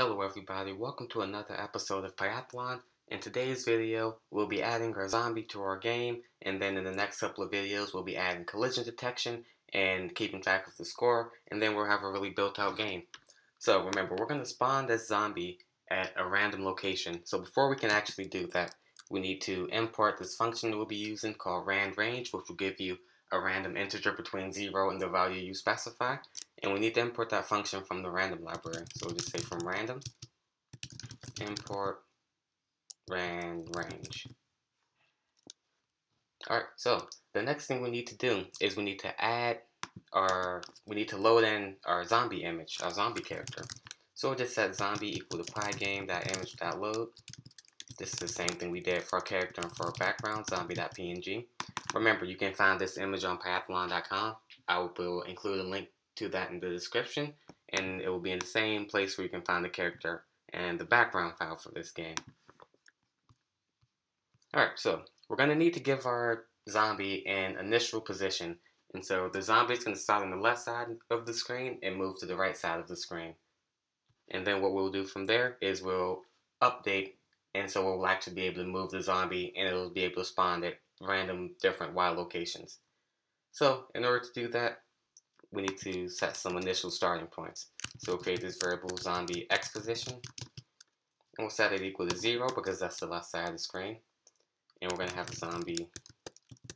Hello everybody, welcome to another episode of Pyathlon. In today's video, we'll be adding our zombie to our game, and then in the next couple of videos, we'll be adding collision detection and keeping track of the score, and then we'll have a really built out game. So remember, we're going to spawn this zombie at a random location. So before we can actually do that, we need to import this function we'll be using called randrange, which will give you a random integer between 0 and the value you specify. And we need to import that function from the random library. So we'll just say from random, import rand range. Alright, so the next thing we need to do is we need to add our, we need to load in our zombie image, our zombie character. So we'll just set zombie equal to pygame.image.load. This is the same thing we did for our character and for our background, zombie.png. Remember, you can find this image on pyathlon.com. I will include a link to that in the description, and it will be in the same place where you can find the character and the background file for this game. Alright, so we're going to need to give our zombie an initial position. And so the zombie is going to start on the left side of the screen and move to the right side of the screen. And then what we'll do from there is we'll update, and so we'll actually be able to move the zombie and it'll be able to spawn at random different Y locations. So in order to do that, we need to set some initial starting points. So we'll create this variable zombie x position, and we'll set it equal to 0 because that's the left side of the screen. And we're going to have a zombie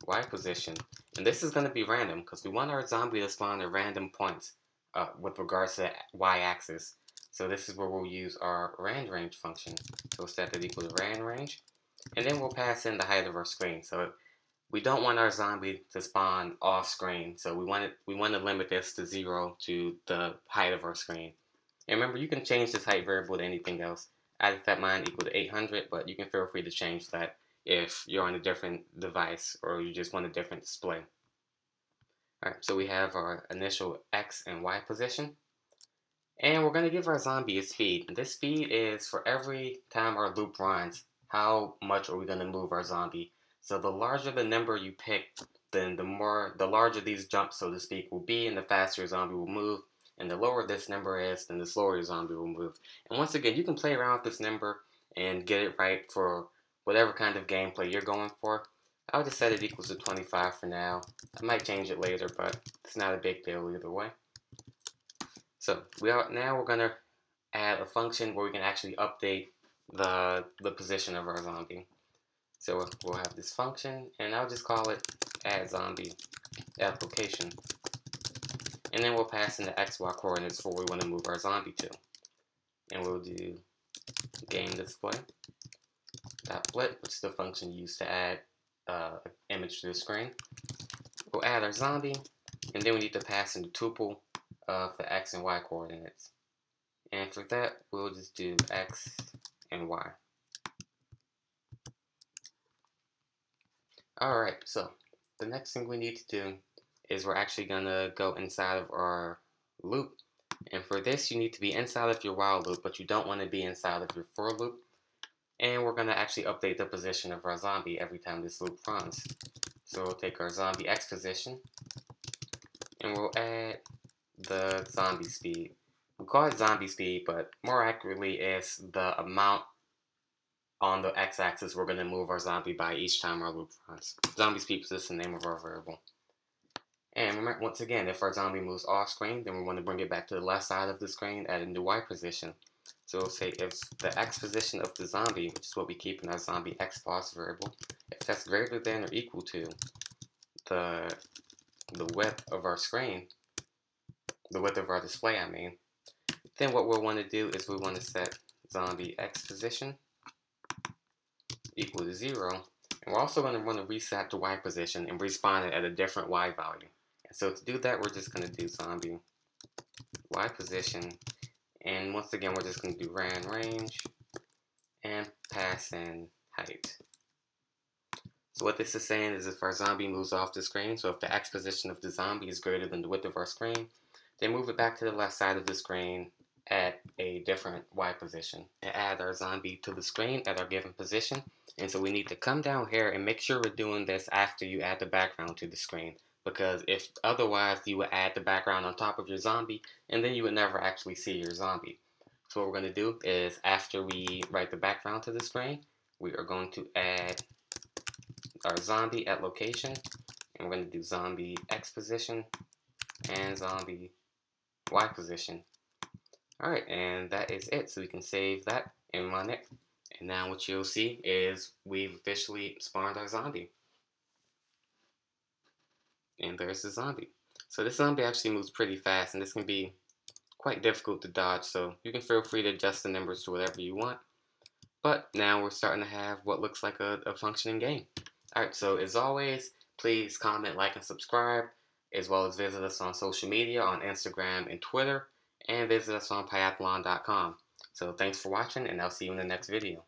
y position. And this is going to be random because we want our zombie to spawn at random points uh, with regards to the y-axis. So this is where we'll use our rand range function. So we'll set that equal to rand range. And then we'll pass in the height of our screen. So we don't want our zombie to spawn off screen. So we want it, we want to limit this to zero to the height of our screen. And remember, you can change this height variable to anything else. I set mine equal to 800, but you can feel free to change that if you're on a different device or you just want a different display. Alright, so we have our initial X and Y position. And we're going to give our zombie a speed. This speed is for every time our loop runs, how much are we going to move our zombie. So the larger the number you pick, then the more, the larger these jumps, so to speak, will be, and the faster your zombie will move. And the lower this number is, then the slower your zombie will move. And once again, you can play around with this number and get it right for whatever kind of gameplay you're going for. I'll just set it equals to 25 for now. I might change it later, but it's not a big deal either way. So we are now we're gonna add a function where we can actually update the the position of our zombie. So we'll have this function, and I'll just call it add zombie application. And then we'll pass in the XY coordinates for where we want to move our zombie to. And we'll do game display dot blit, which is the function used to add uh, image to the screen. We'll add our zombie, and then we need to pass in the tuple of the x and y coordinates. And for that, we'll just do x and y. Alright, so the next thing we need to do is we're actually going to go inside of our loop. And for this, you need to be inside of your while loop, but you don't want to be inside of your for loop. And we're going to actually update the position of our zombie every time this loop runs. So we'll take our zombie x position, and we'll add the zombie speed. We call it zombie speed, but more accurately it's the amount on the x-axis we're going to move our zombie by each time our loop runs. Zombie speed is just the name of our variable. And remember, once again, if our zombie moves off screen, then we want to bring it back to the left side of the screen at a new Y position. So we'll say if the X position of the zombie, which is what we keep in our zombie X pos variable, if that's greater than or equal to the, the width of our screen, the width of our display, I mean, then what we'll want to do is we want to set zombie X position equal to 0. And we're also going to want to reset the Y position and respawn it at a different Y value. And so to do that, we're just going to do zombie Y position. And once again, we're just going to do rand range and pass in height. So what this is saying is if our zombie moves off the screen, so if the X position of the zombie is greater than the width of our screen, then move it back to the left side of the screen at a different Y position and add our zombie to the screen at our given position. And so we need to come down here and make sure we're doing this after you add the background to the screen. Because if otherwise you would add the background on top of your zombie and then you would never actually see your zombie. So what we're going to do is after we write the background to the screen, we are going to add our zombie at location. And we're going to do zombie X position and zombie Y position. Alright, and that is it. So we can save that and run it. And now what you'll see is we've officially spawned our zombie. And there's the zombie. So this zombie actually moves pretty fast and this can be quite difficult to dodge. So you can feel free to adjust the numbers to whatever you want. But now we're starting to have what looks like a, a functioning game. Alright, so as always, please comment, like, and subscribe, as well as visit us on social media on Instagram and Twitter, and visit us on Pyathlon.com. So thanks for watching, and I'll see you in the next video.